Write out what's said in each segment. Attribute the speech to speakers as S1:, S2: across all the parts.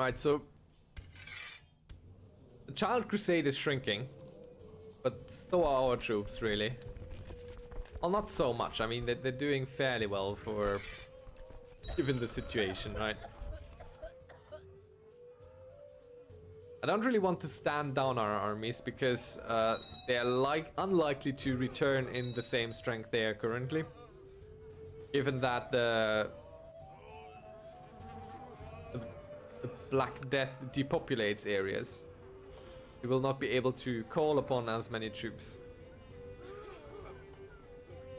S1: Alright, so... The Child Crusade is shrinking. But so are our troops, really. Well, not so much. I mean, they're, they're doing fairly well for... Given the situation, right? I don't really want to stand down our armies because uh, they are like unlikely to return in the same strength they are currently. Given that the, Black Death depopulates areas, we will not be able to call upon as many troops.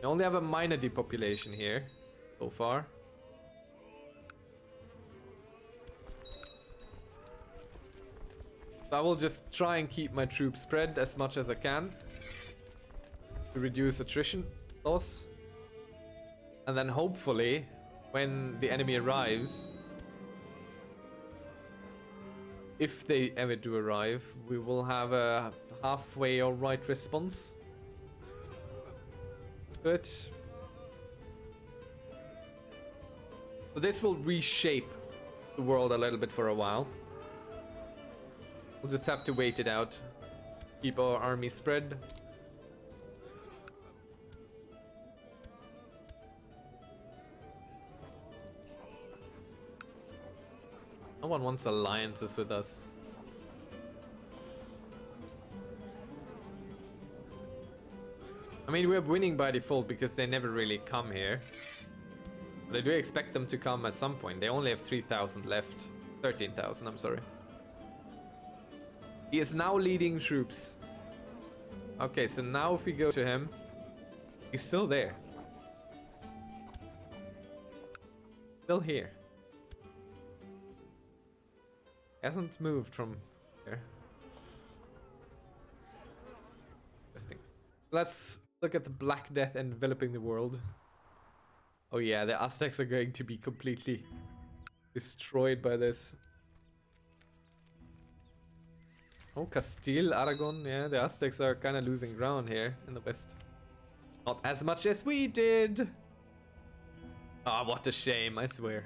S1: We only have a minor depopulation here so far. I will just try and keep my troops spread as much as I can to reduce attrition loss. And then hopefully, when the enemy arrives, if they ever do arrive, we will have a halfway alright response. But... So this will reshape the world a little bit for a while. We'll just have to wait it out. Keep our army spread. One wants alliances with us. I mean, we're winning by default because they never really come here. But I do expect them to come at some point. They only have 3,000 left. 13,000, I'm sorry. He is now leading troops. Okay, so now if we go to him, he's still there. Still here. Hasn't moved from here. Interesting. Let's look at the Black Death enveloping the world. Oh yeah, the Aztecs are going to be completely destroyed by this. Oh, Castile, Aragon, yeah, the Aztecs are kind of losing ground here in the west. Not as much as we did. Ah, oh, what a shame, I swear.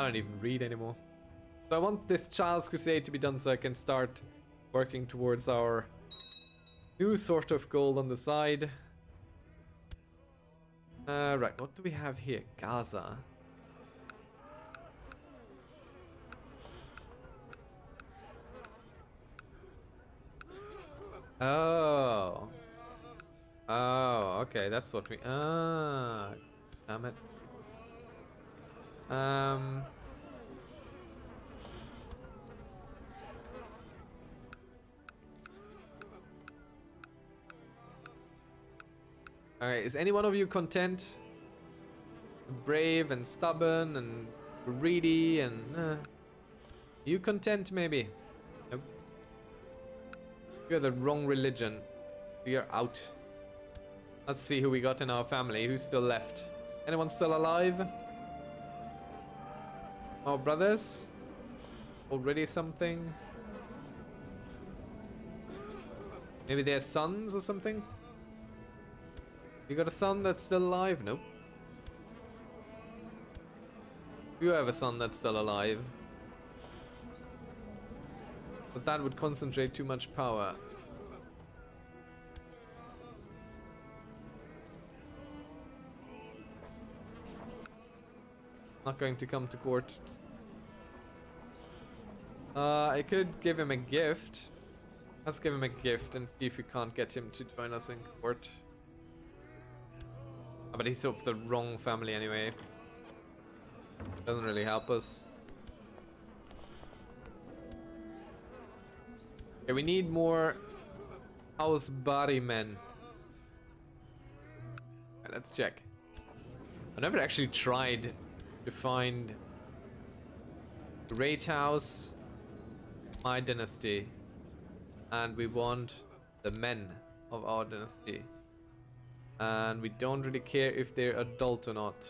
S1: I don't even read anymore. So I want this Child's Crusade to be done so I can start working towards our new sort of goal on the side. Uh, right, what do we have here? Gaza. Oh. Oh, okay, that's what we... Ah, damn it. Um... Alright, is any one of you content? Brave and stubborn and greedy and... Uh, you content maybe? You're the wrong religion. You're out. Let's see who we got in our family. Who's still left? Anyone still alive? Our brothers? Already something? Maybe their sons or something? You got a son that's still alive? Nope. You have a son that's still alive. But that would concentrate too much power. Not going to come to court. Uh, I could give him a gift. Let's give him a gift and see if we can't get him to join us in court. Oh, but he's of the wrong family anyway. Doesn't really help us. Okay, we need more house body men. Right, let's check. I never actually tried to find Great House, my dynasty, and we want the men of our dynasty. And we don't really care if they're adult or not.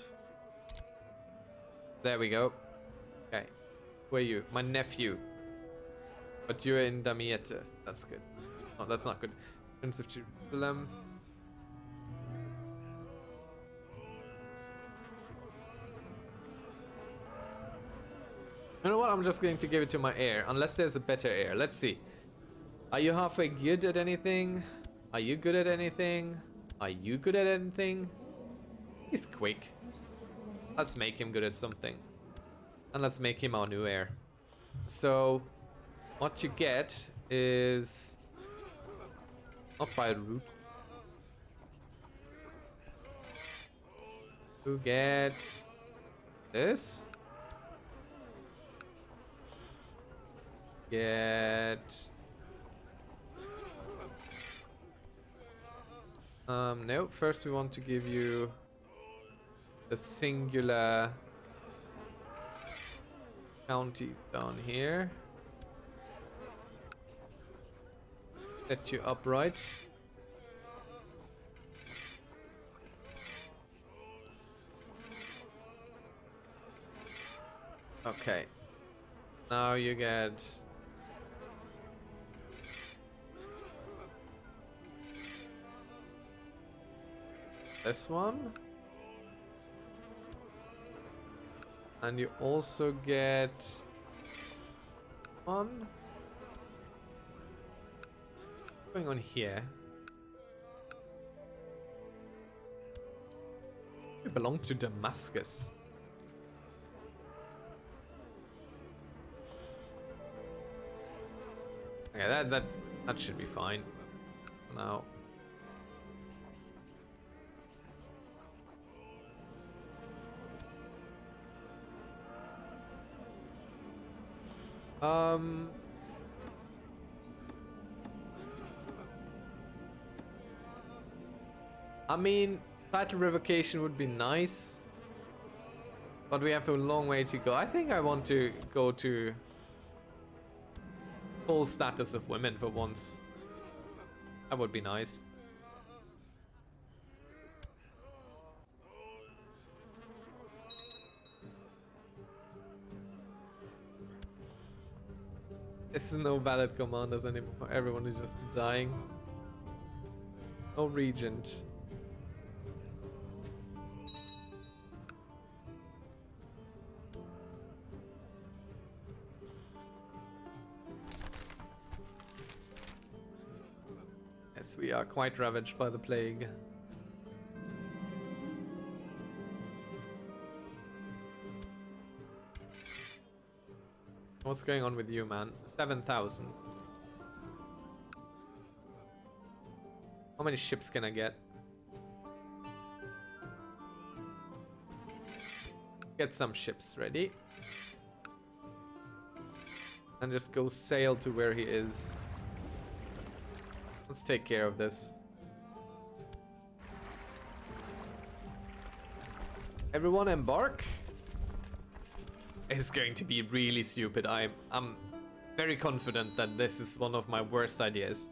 S1: There we go. Okay. Who are you? My nephew. But you're in Damietta. That's good. Oh, that's not good. Prince of Jerusalem. You know what? I'm just going to give it to my heir, unless there's a better heir. Let's see. Are you halfway good at anything? Are you good at anything? Are you good at anything? He's quick. Let's make him good at something. And let's make him our new heir. So, what you get is... Not by root. You get... This? Get... Um, no, first we want to give you the singular county down here. Set you upright. Okay. Now you get this one. And you also get one. What's going on here? You belong to Damascus. Okay, that that that should be fine. Now. Um. I mean, title revocation would be nice. But we have a long way to go. I think I want to go to full status of women for once. That would be nice. There's no valid commanders anymore. Everyone is just dying. No regent. Yes, we are quite ravaged by the plague. What's going on with you, man? 7,000. How many ships can I get? Get some ships ready. And just go sail to where he is. Let's take care of this. Everyone embark. It's going to be really stupid. I'm I'm very confident that this is one of my worst ideas.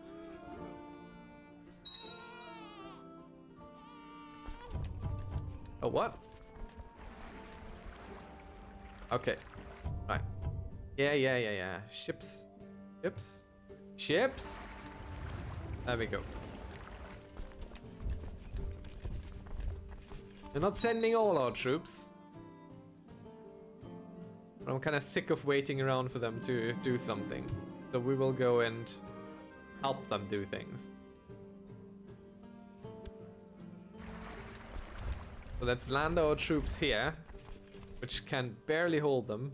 S1: Oh, what? Okay. Right. Yeah, yeah, yeah, yeah. Ships. Ships. Ships. There we go. We're not sending all our troops. I'm kind of sick of waiting around for them to do something. So we will go and help them do things. So let's land our troops here, which can barely hold them.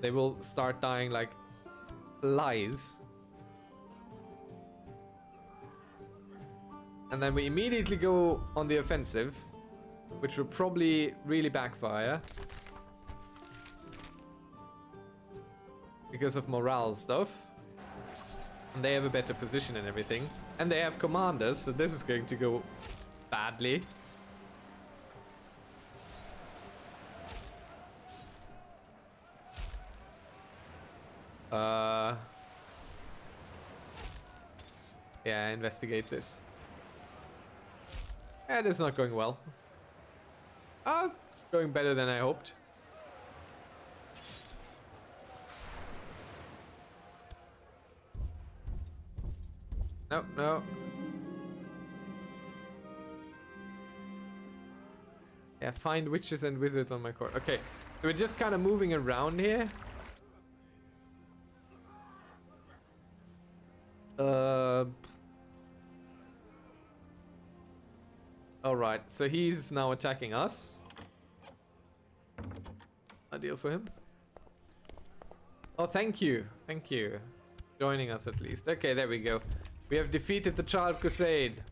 S1: They will start dying like flies. And then we immediately go on the offensive, which will probably really backfire. Because of morale stuff. And they have a better position and everything. And they have commanders, so this is going to go badly. Uh... Yeah, investigate this. Yeah, it is not going well. Ah, it's going better than I hoped. No, no. Yeah, find witches and wizards on my court. Okay, So we're just kind of moving around here. Uh. Alright, so he's now attacking us. Ideal for him. Oh, thank you. Thank you. Joining us at least. Okay, there we go. We have defeated the Child Crusade.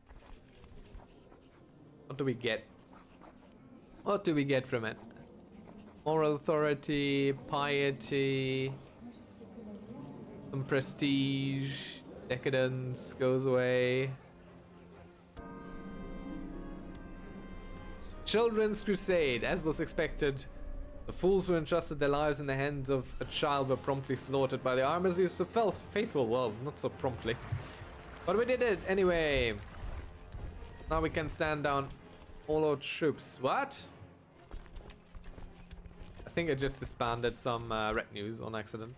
S1: What do we get? What do we get from it? Moral authority, piety, some prestige, decadence goes away. Children's Crusade, as was expected. The fools who entrusted their lives in the hands of a child were promptly slaughtered by the armies of the faithful. Well, not so promptly. But we did it anyway. Now we can stand down all our troops. What? I think I just disbanded some uh, retinues on accident.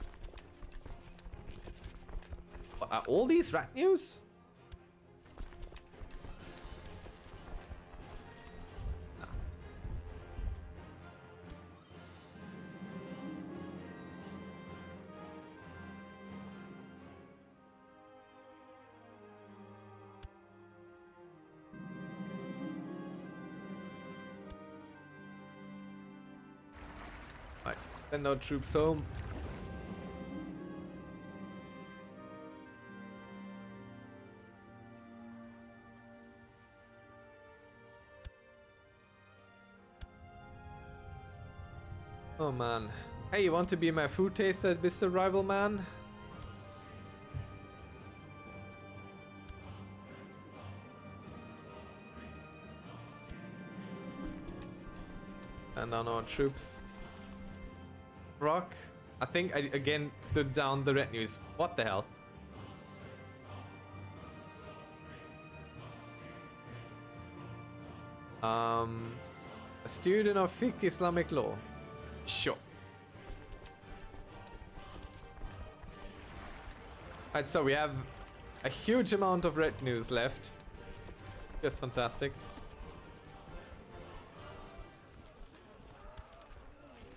S1: Are all these retinues? Send our troops home. Oh man. Hey, you want to be my food taster, Mr. Rival Man? And on our troops rock. I think I again stood down the retinues. What the hell? Um, a student of fiqh Islamic law. Sure. Alright, so we have a huge amount of retinues left. Just fantastic.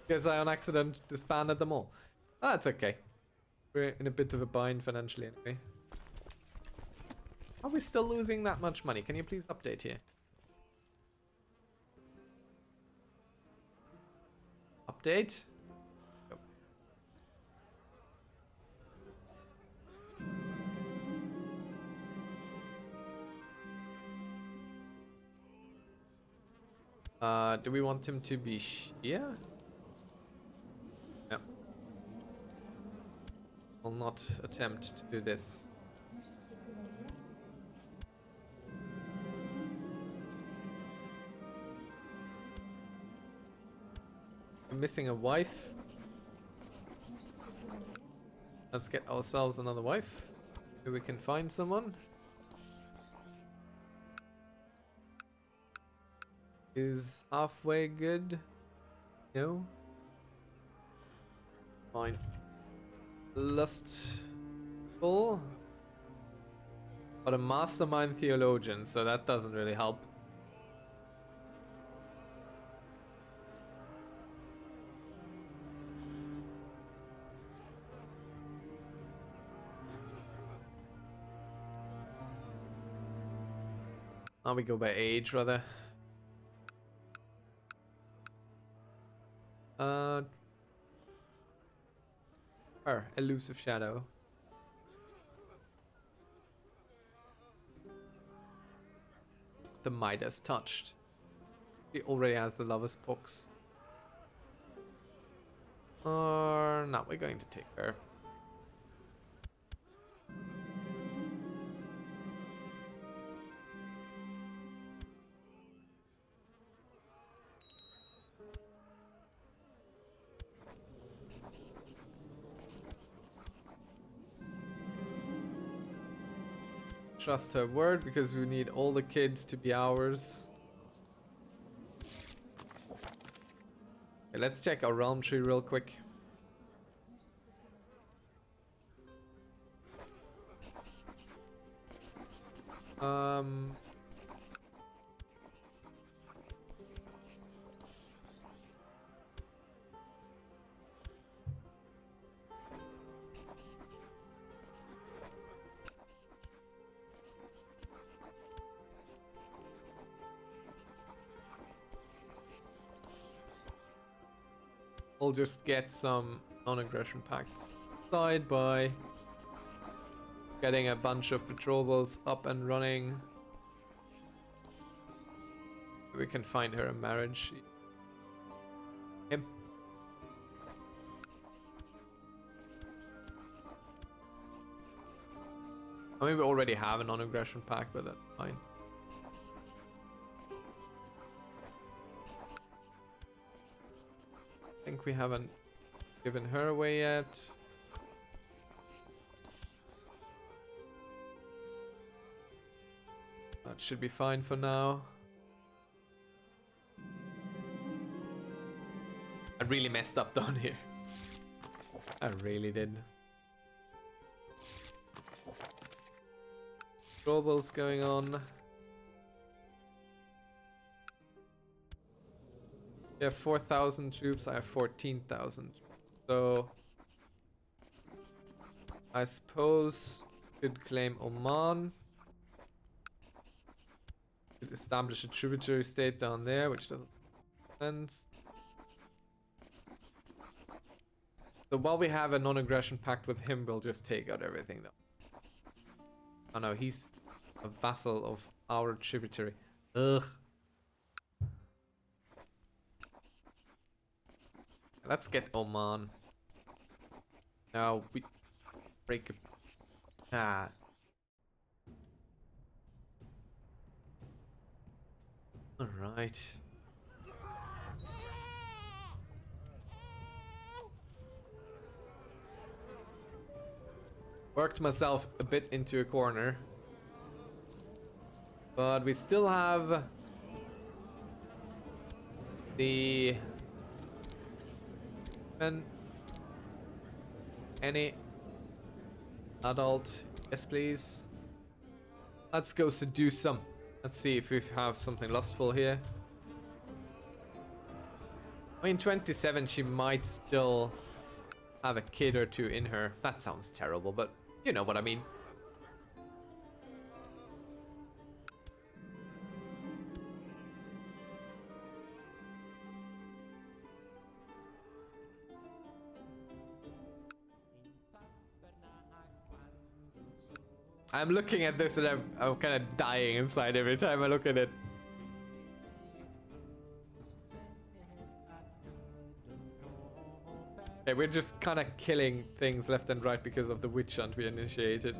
S1: Because I on accident disbanded them all. That's okay. We're in a bit of a bind financially anyway. Are we still losing that much money? Can you please update here? Update? Uh, do we want him to be here? Will not attempt to do this. I'm missing a wife. Let's get ourselves another wife. Maybe we can find someone. Is halfway good? No? Fine lustful, but a mastermind theologian, so that doesn't really help. Now we go by age, rather. Elusive shadow. The Midas touched. He already has the lover's pox. Uh, or not, we're going to take her. Trust her word because we need all the kids to be ours. Okay, let's check our realm tree real quick. Um, We'll just get some non-aggression pacts side by getting a bunch of betrothals up and running. We can find her a marriage. Him. I mean, we already have a non-aggression pact, but that's fine. Think we haven't given her away yet. That should be fine for now. I really messed up down here. I really did. Troubles going on. You have 4,000 troops, I have 14,000. So... I suppose could claim Oman. Could establish a tributary state down there, which doesn't make sense. So while we have a non-aggression pact with him, we'll just take out everything though. Oh no, he's a vassal of our tributary. Ugh. Let's get Oman. Now we break a ah. All right. Worked myself a bit into a corner. But we still have the and any adult yes please. Let's go seduce some let's see if we have something lustful here. I mean 27 she might still have a kid or two in her. That sounds terrible but you know what I mean I'm looking at this and I'm, I'm kind of dying inside every time I look at it. Okay, we're just kind of killing things left and right because of the witch hunt we initiated.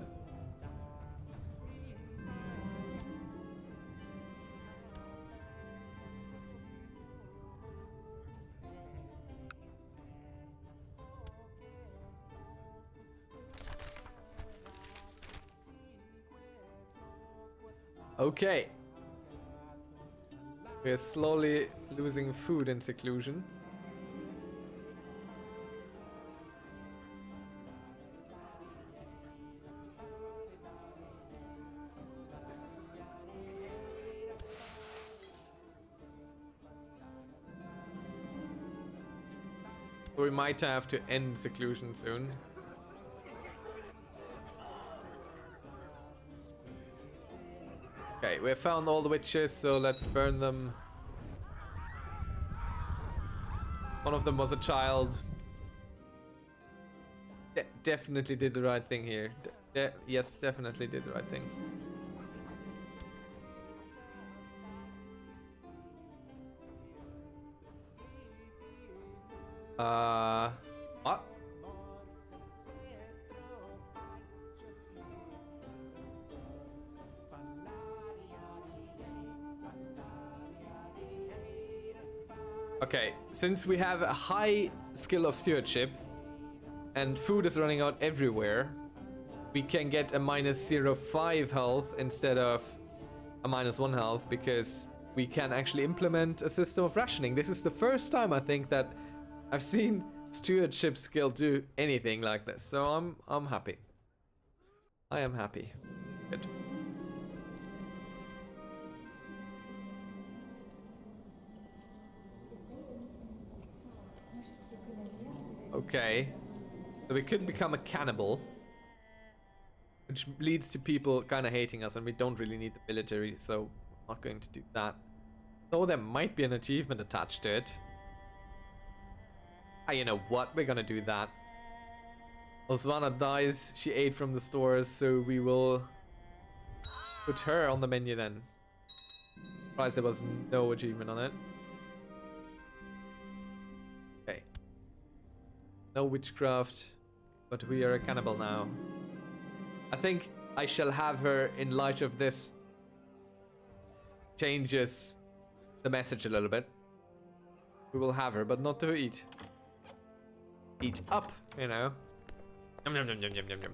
S1: Okay. We're slowly losing food in seclusion. We might have to end seclusion soon. Okay, we found all the witches, so let's burn them. One of them was a child. De definitely did the right thing here. De de yes, definitely did the right thing. Uh, since we have a high skill of stewardship and food is running out everywhere, we can get a minus 0.5 health instead of a minus 1 health because we can actually implement a system of rationing. This is the first time I think that I've seen stewardship skill do anything like this, so I'm I'm happy. I am happy. Good. Okay. So we could become a cannibal. Which leads to people kind of hating us and we don't really need the military, so I'm not going to do that. Though there might be an achievement attached to it. Ah, you know what? We're gonna do that. Osvana dies. She ate from the stores, so we will put her on the menu then. Surprised there was no achievement on it. No witchcraft, but we are a cannibal now. I think I shall have her in light of this. Changes the message a little bit. We will have her, but not to eat. Eat up, you know. Yum, yum, yum, yum, yum, yum.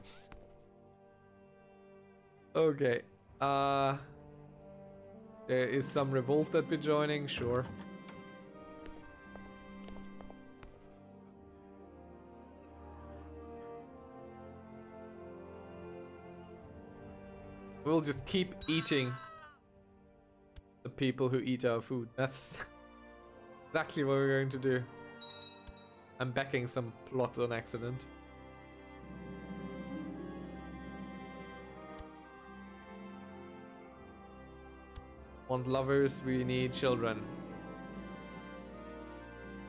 S1: Okay. Uh, there is some revolt that we're joining, sure. We'll just keep eating the people who eat our food. That's exactly what we're going to do. I'm backing some plot on accident. Want lovers, we need children.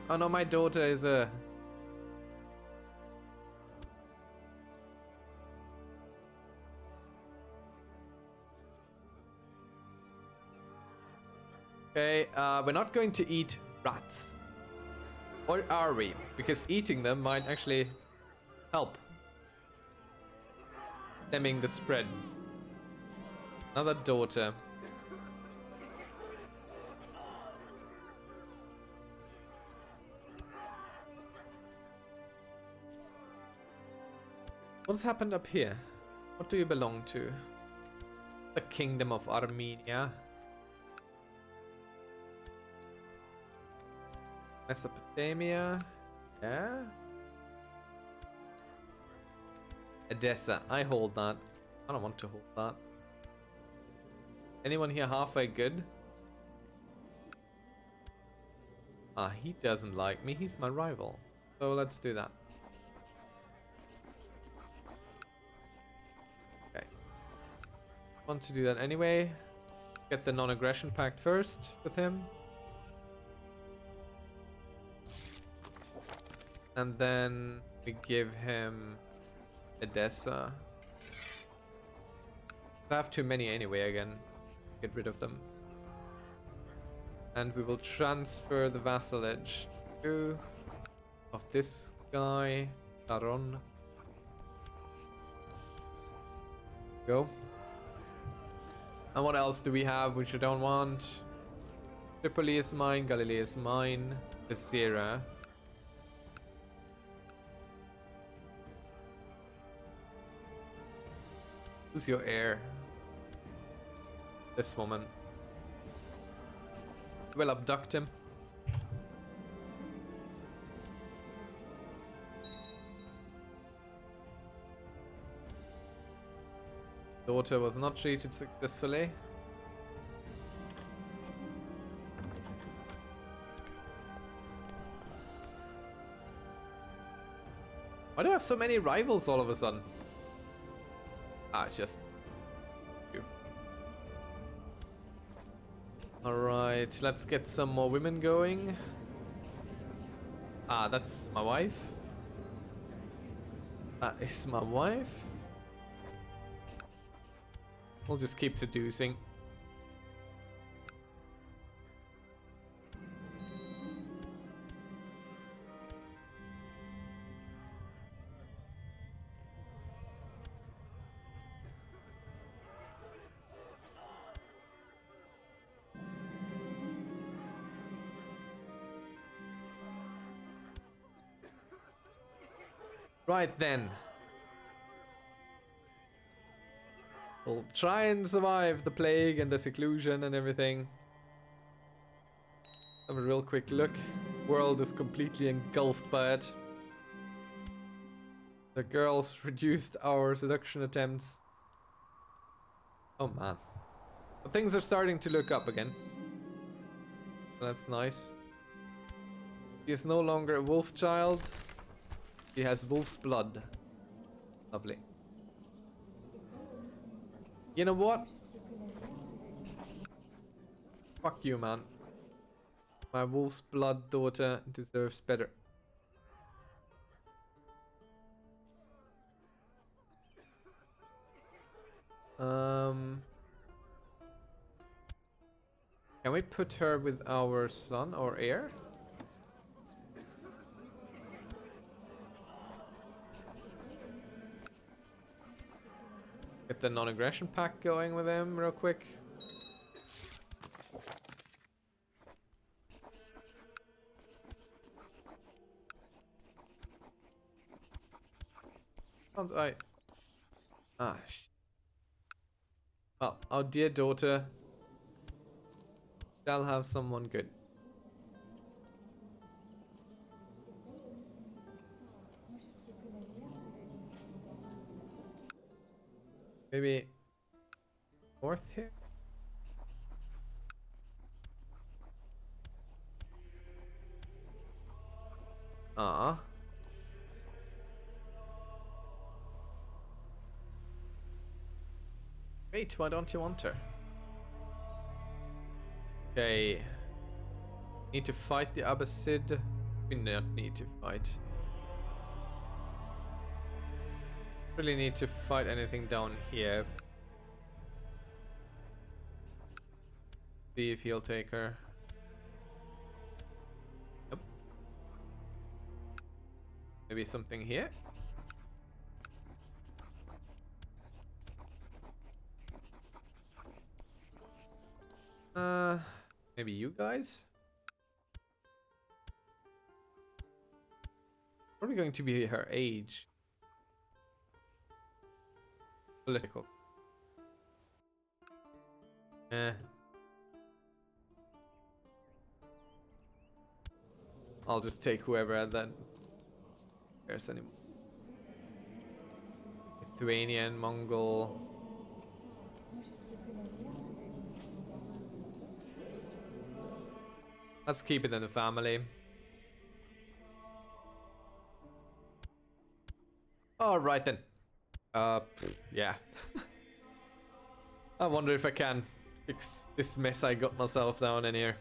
S1: Oh no, my daughter is a... Okay, uh, we're not going to eat rats. Or are we? Because eating them might actually help. Stemming the spread. Another daughter. What's happened up here? What do you belong to? The Kingdom of Armenia. Mesopotamia. Yeah. Edessa. I hold that. I don't want to hold that. Anyone here halfway good? Ah, he doesn't like me. He's my rival. So let's do that. Okay. Want to do that anyway. Get the non-aggression pact first with him. And then we give him Edessa. I have too many anyway again. Get rid of them. And we will transfer the vassalage to of this guy, Taron. Go. And what else do we have which I don't want? Tripoli is mine, Galilee is mine, Azira. Who's your heir? This woman. We'll abduct him. Daughter was not treated successfully. Why do I have so many rivals all of a sudden? Ah, it's just... Alright, let's get some more women going. Ah, that's my wife. That is my wife. We'll just keep seducing. Right then. We'll try and survive the plague and the seclusion and everything. Have a real quick look. World is completely engulfed by it. The girls reduced our seduction attempts. Oh man. But things are starting to look up again. That's nice. He is no longer a wolf child. She has wolf's blood. Lovely. You know what? Fuck you, man. My wolf's blood daughter deserves better. Um... Can we put her with our son or heir? Get the non-aggression pact going with him real quick. Can't I? Ah, well, our dear daughter shall have someone good. Maybe north here? Ah. Wait, why don't you want her? Okay. Need to fight the Abbasid? We not need to fight. Really need to fight anything down here. See if he'll take her. Maybe something here? Uh, maybe you guys? Probably going to be her age. Political. Eh. I'll just take whoever and then there's any Lithuanian, Mongol. Let's keep it in the family. All right then. Uh, yeah. I wonder if I can fix this mess I got myself down in here.